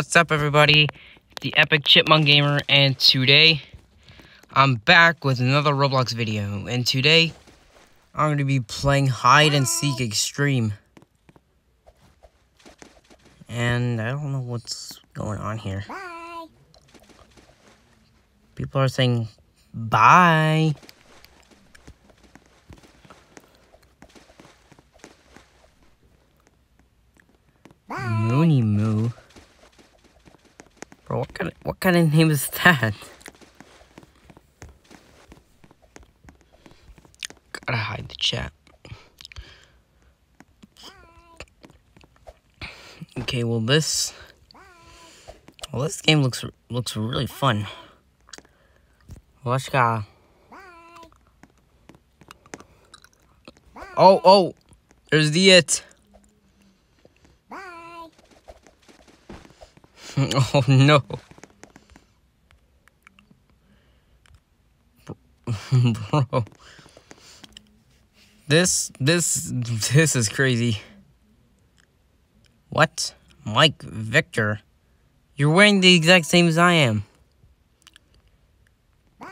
What's up, everybody? The Epic Chipmunk Gamer, and today I'm back with another Roblox video. And today I'm going to be playing Hide and Seek Extreme. And I don't know what's going on here. Bye. People are saying bye. Bye. Moony Moo. Bro, what kind of what kind of name is that? Gotta hide the chat. Okay, well this well this game looks looks really fun. Let's go. Oh oh, there's the it. Bye. oh no. Bro. This this this is crazy. What? Mike Victor. You're wearing the exact same as I am. Bye.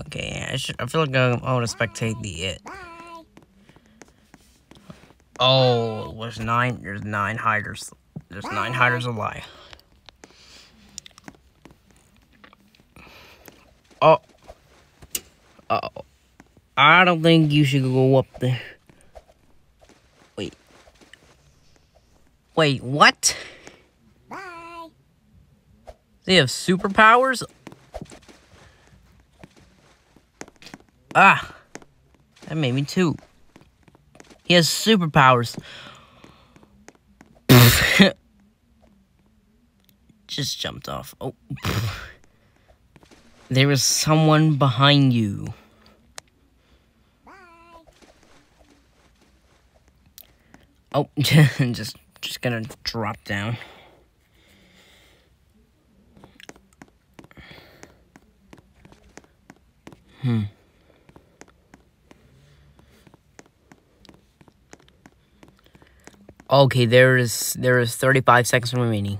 Okay, I should I feel like I, I want to spectate the it. Bye. Oh, there's nine there's nine hiders. There's nine hiders a Oh. Oh. I don't think you should go up there. Wait. Wait, what? Bye. They have superpowers? Ah. That made me too. He has superpowers. Just jumped off. Oh. There is someone behind you. Oh, just just gonna drop down. Hmm. Okay, there is there is 35 seconds remaining.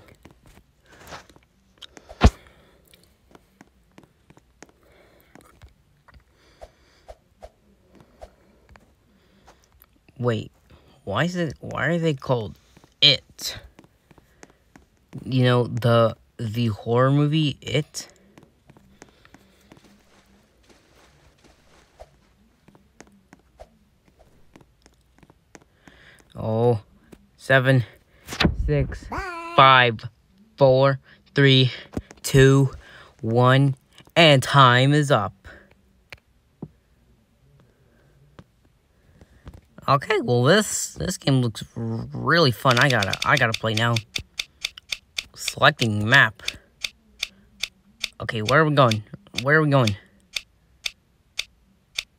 Wait, why is it why are they called it? You know, the the horror movie It? Oh, seven, six, Bye. five, four, three, two, one, and time is up. Okay, well this this game looks really fun. I gotta I gotta play now. Selecting map. Okay, where are we going? Where are we going?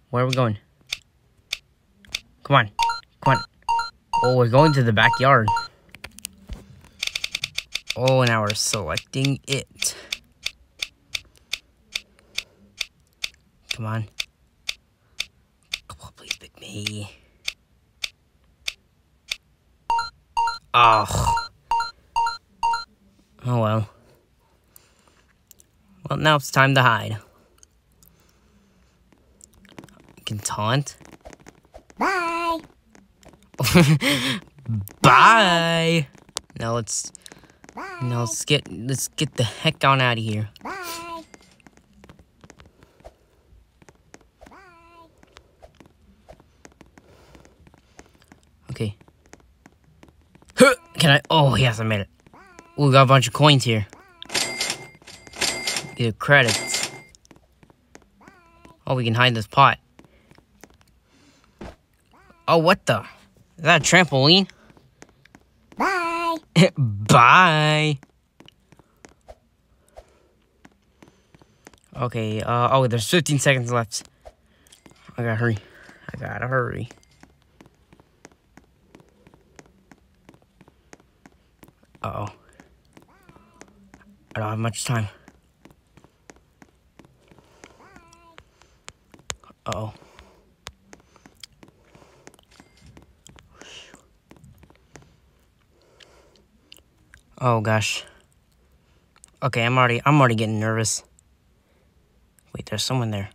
Where are we going? Come on, come on. Oh, we're going to the backyard. Oh, now we're selecting it. Come on. Come on, please pick me. Oh. Oh well. Well, now it's time to hide. You can taunt. Bye. Bye. Now let's Bye. now let's get let's get the heck on out of here. Bye. Bye. Okay. Huh, Can I? Oh yes, I made it. Ooh, we got a bunch of coins here. Get credits. Oh, we can hide this pot. Oh, what the? Is that a trampoline? Bye. Bye. Okay, uh, oh, there's 15 seconds left. I gotta hurry. I gotta hurry. Uh oh. I don't have much time. Uh oh. Oh gosh. Okay, I'm already I'm already getting nervous. Wait, there's someone there.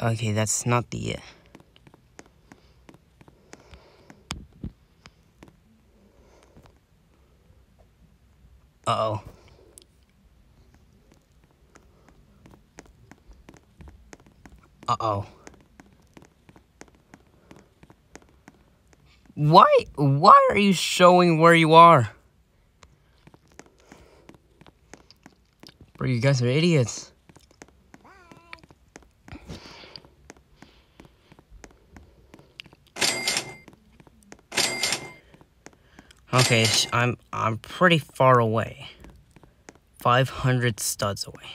Okay, that's not the. Uh oh. Uh oh. Why? Why are you showing where you are? Bro, you guys are idiots. Okay, I'm I'm pretty far away. 500 studs away.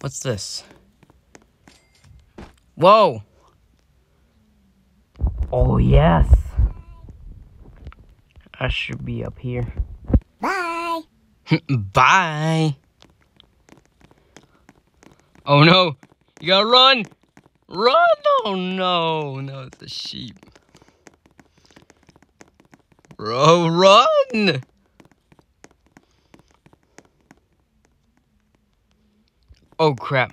What's this? Whoa! Oh, yes. I should be up here. Bye. Bye. Oh no! You gotta run! Run! Oh no! No, it's a sheep. Bro, run! Oh crap.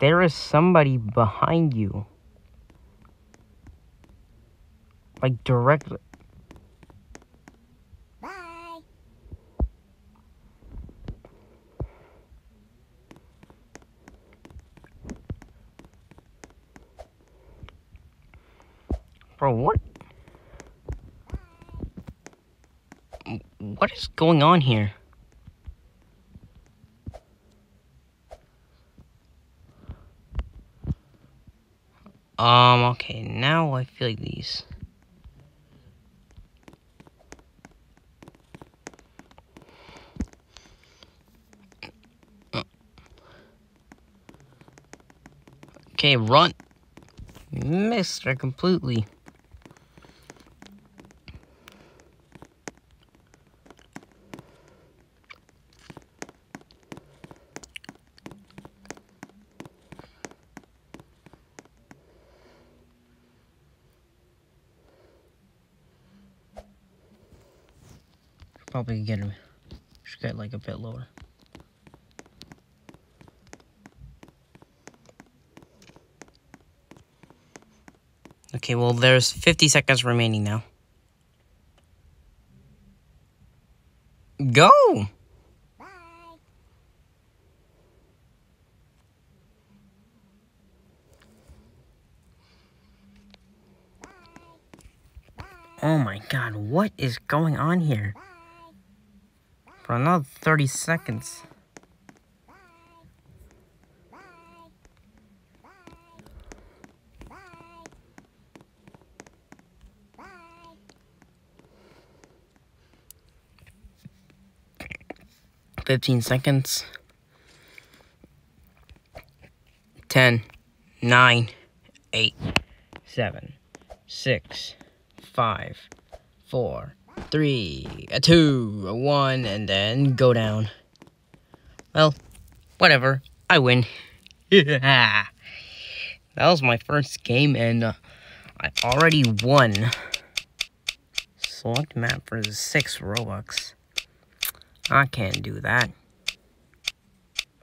There is somebody behind you. Like directly. Bye. Bro, what? What is going on here? Um, okay, now I feel like these. Okay, run. Missed her completely. Probably get him. Should get like a bit lower. Okay, well, there's 50 seconds remaining now. Go! Oh my god, what is going on here? For another 30 seconds. Fifteen seconds. Ten, nine, eight, seven, six, five, four, three, a two, a one, and then go down. Well, whatever. I win. that was my first game, and uh, I already won. Select map for the six Robux. I can't do that.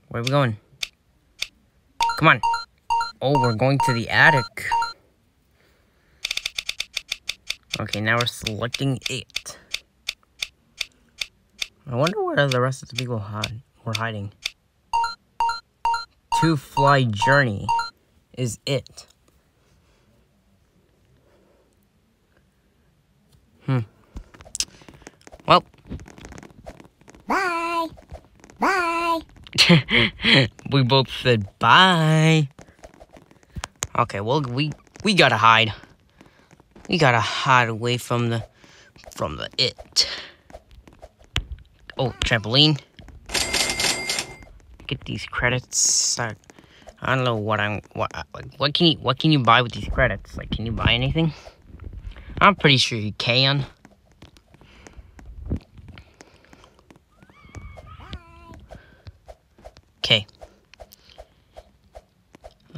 Where are we going? Come on. Oh, we're going to the attic. Okay, now we're selecting it. I wonder where the rest of the people hide, were hiding. Two Fly Journey is it. Hmm. Well, Bye. Bye. we both said bye. Okay, well we we gotta hide. We gotta hide away from the from the it. Oh, trampoline. Get these credits. I, I don't know what I'm what like what can you what can you buy with these credits? Like can you buy anything? I'm pretty sure you can.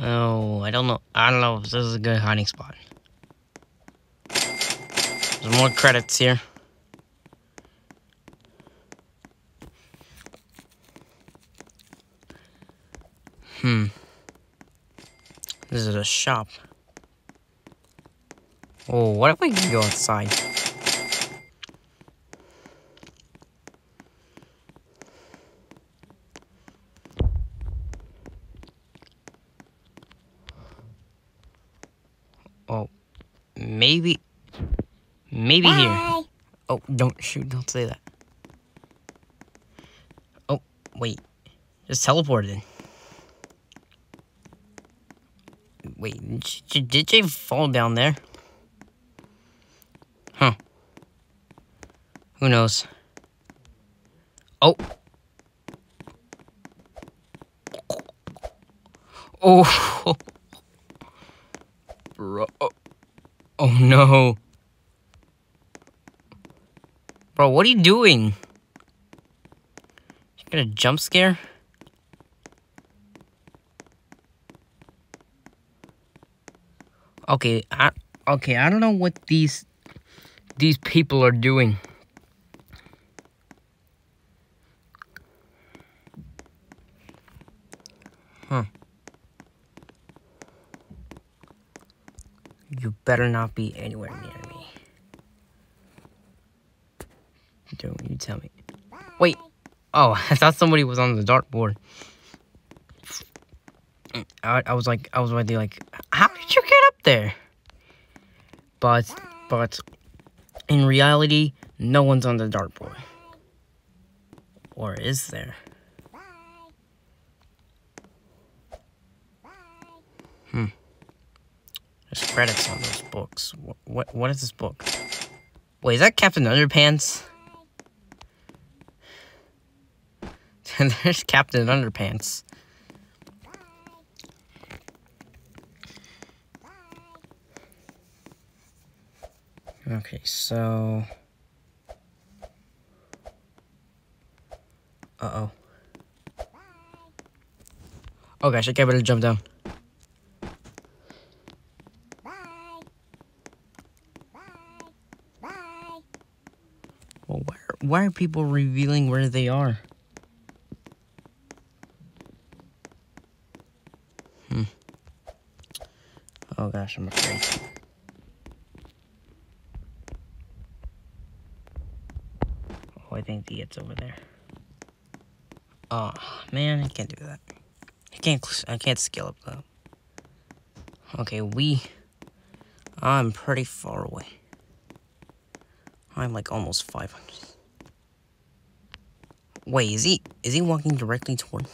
Oh, I don't know. I don't know if this is a good hiding spot. There's more credits here. Hmm. This is a shop. Oh, what if we can go outside? Oh, maybe, maybe here. Oh, don't shoot! Don't say that. Oh, wait, just teleported. Wait, did, did Jay fall down there? Huh. Who knows? Oh. Oh. Bro. Oh. oh no. Bro, what are you doing? You got a jump scare? Okay, I okay, I don't know what these these people are doing. Huh. You better not be anywhere near me. Don't you tell me. Wait. Oh, I thought somebody was on the dartboard. I, I was like, I was already like, how did you get up there? But, but, in reality, no one's on the dartboard. Or is there? Hmm. There's credits on those books. What, what, what is this book? Wait, is that Captain Underpants? There's Captain Underpants. Okay, so. Uh oh. Gosh, I can't better jump down. Well, why are, why are people revealing where they are? Hmm. I'm afraid. Oh, I think the it's over there. Oh man, I can't do that. I can't. I can't scale up though. Okay, we. I'm pretty far away. I'm like almost 500. Wait, is he is he walking directly toward?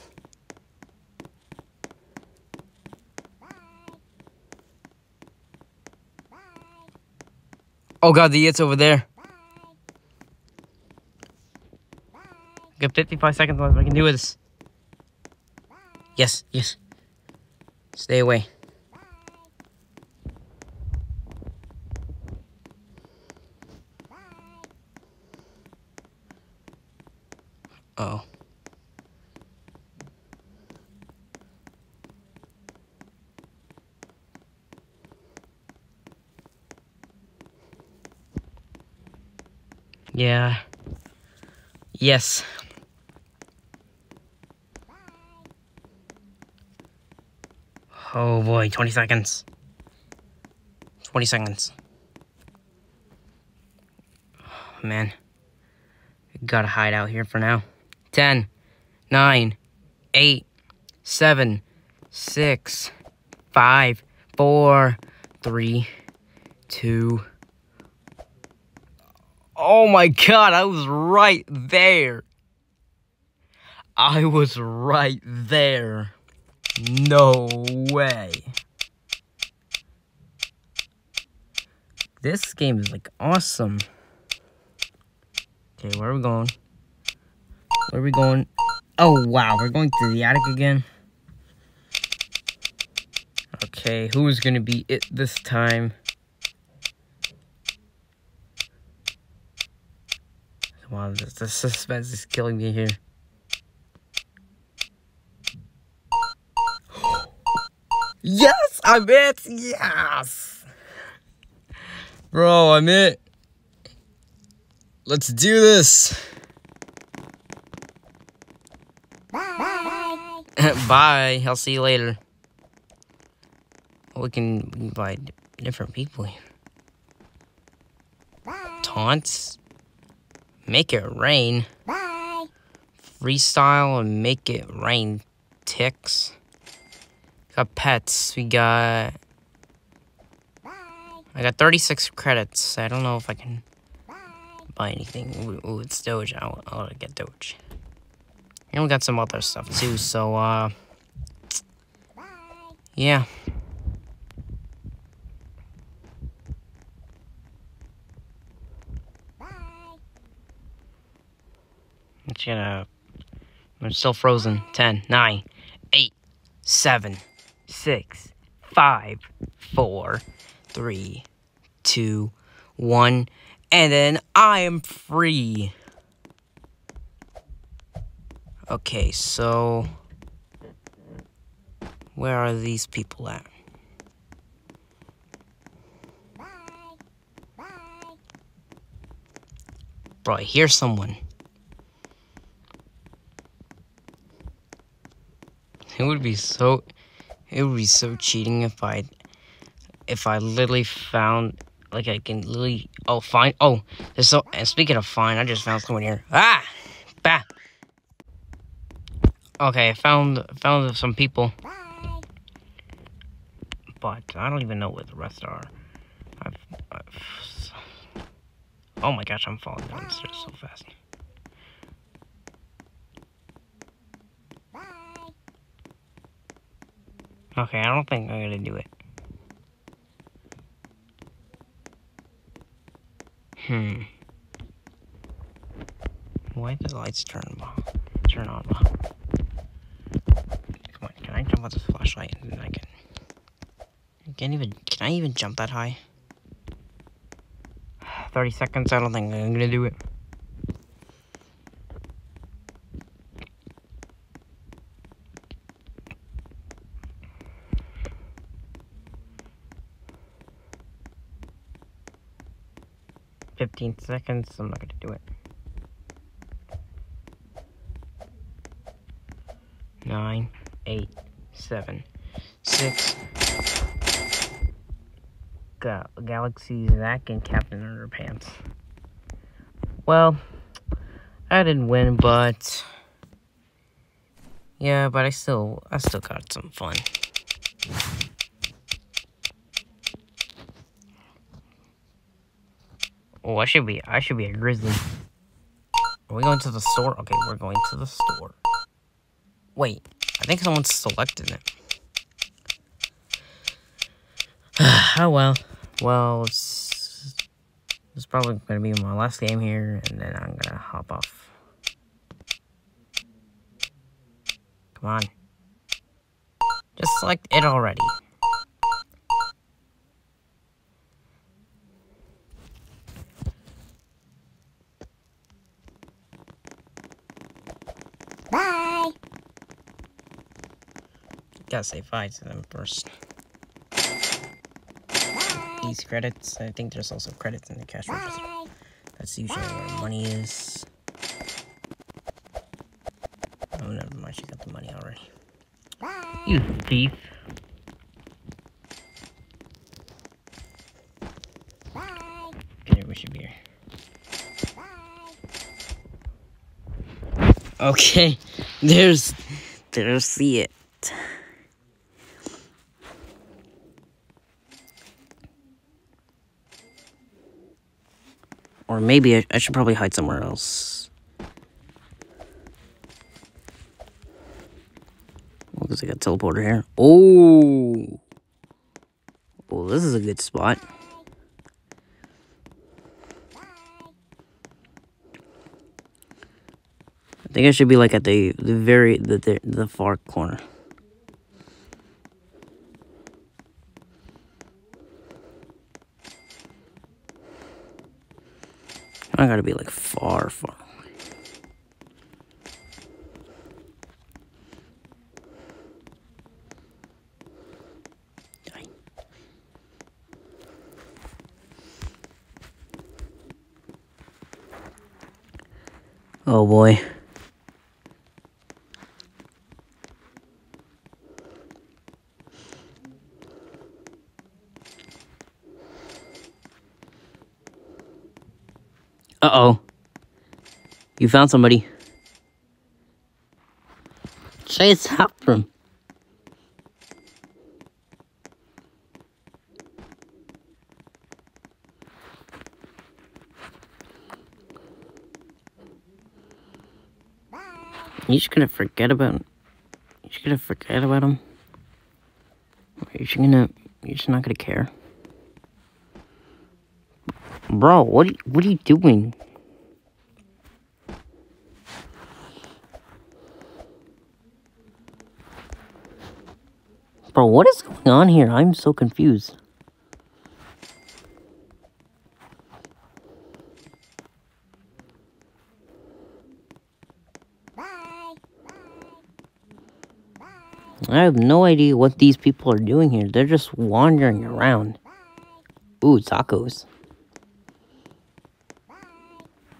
Oh god, the it's over there. Got 55 seconds left. I can do this. Yes, yes. Stay away. Oh. Yeah. Yes. Oh boy, 20 seconds. 20 seconds. Oh, man. Gotta hide out here for now. 10, 9, 8, 7, 6, 5, 4, 3, 2. Oh my god, I was right there. I was right there. No way. This game is like awesome. Okay, where are we going? Where are we going? Oh, wow. We're going to the attic again. Okay, who's going to be it this time? Come on, the, suspense is killing me here. Yes, I'm it. Yes. Bro, I'm it. Let's do this. Bye. Bye. I'll see you later. We can invite different people here. Bye. Taunts. Make it rain. Bye. Freestyle and make it rain. Ticks. Got pets. We got. Bye. I got 36 credits. I don't know if I can Bye. buy anything. Ooh, ooh, it's Doge. I'll, I'll get Doge. And we got some other stuff too. So, uh, Bye. yeah. Bye. Let's get a. I'm still frozen. 10, 9, 8, 7, 6, 5, 4, 3, 2, 1. And then I am free. Okay, so. Where are these people at? Bro, I hear someone. It would be so it would be so cheating if I if I literally found like I can literally oh fine oh there's so and speaking of fine I just found someone here. Ah bah Okay, I found found some people, Bye. but I don't even know what the rest are. I've, I've Oh my gosh, I'm falling down stairs so fast. Bye. Okay, I don't think I'm gonna do it. Hmm. Why did the lights turn on? Turn on. Come on, can I jump with this flashlight and then I can? I can't even. Can I even jump that high? Thirty seconds. I don't think I'm gonna do it. Fifteen seconds. I'm not gonna do it. Nine, eight, seven, six. Ga- Galaxy Zack and Captain Underpants. Well, I didn't win, but yeah, but I still, I still got some fun. Oh, I should be, I should be a grizzly. Are we going to the store? Okay, we're going to the store. Wait, I think someone's selected it. oh well. Well, it's, it's probably going to be my last game here, and then I'm going to hop off. Come on. Just select it already. Bye. Gotta say bye to them first. These credits, I think there's also credits in the cash register. That's usually where money is. Oh, never mind. She got the money already. You thief. Okay, we should be here. Okay, there's, there's the it. Or maybe I, I should probably hide somewhere else. Well, there's like a teleporter here. Oh! Oh, this is a good spot. I think I should be like at the the very the the, the far corner. gotta be like far, far Oh boy. Uh-oh. You found somebody. Chase after him. You just gonna forget about You just gonna forget about him? Or you just gonna you're just not gonna care? Bro, what are what are you doing? Bro, what is going on here? I'm so confused. I have no idea what these people are doing here. They're just wandering around. Ooh, tacos.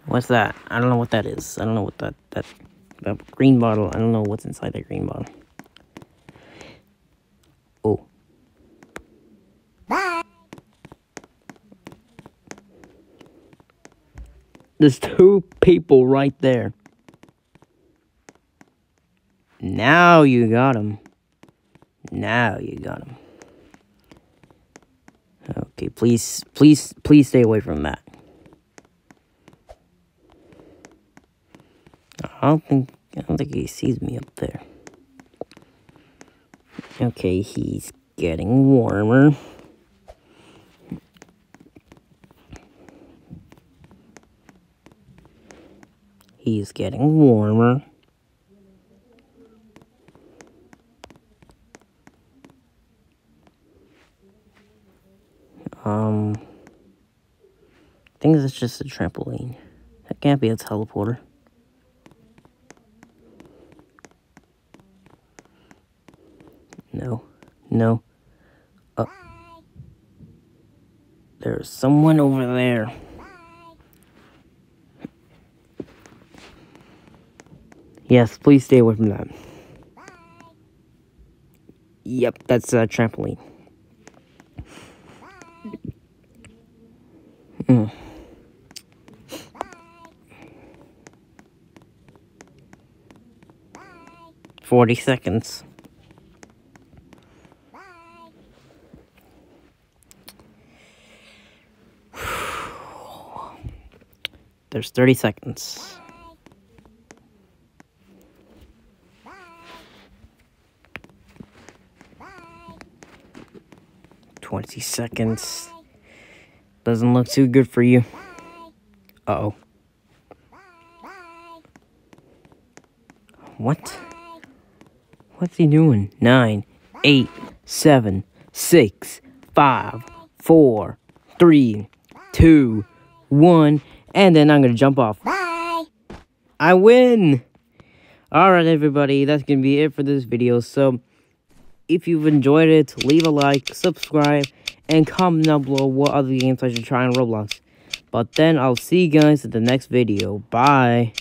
What's that? I don't know what that is. I don't know what that that that green bottle. I don't know what's inside that green bottle. Oh, Bye. there's two people right there. Now you got him. Now you got him. Okay, please, please, please stay away from that. I don't think I don't think he sees me up there. Okay, he's getting warmer. He's getting warmer. Um, I think it's just a trampoline. That can't be a teleporter. No, no. Uh, there's someone over there. Yes, please stay away from that. Yep, that's a trampoline. Mm. Forty seconds. There's 30 seconds. Twenty seconds. Doesn't look too good for you. Uh oh. What? What's he doing? Nine, eight, seven, six, five, four, three, two, one, and then I'm gonna jump off. Bye. I win! Alright, everybody, that's gonna be it for this video. So, if you've enjoyed it, leave a like, subscribe, and comment down below what other games I should try on Roblox. But then I'll see you guys in the next video. Bye!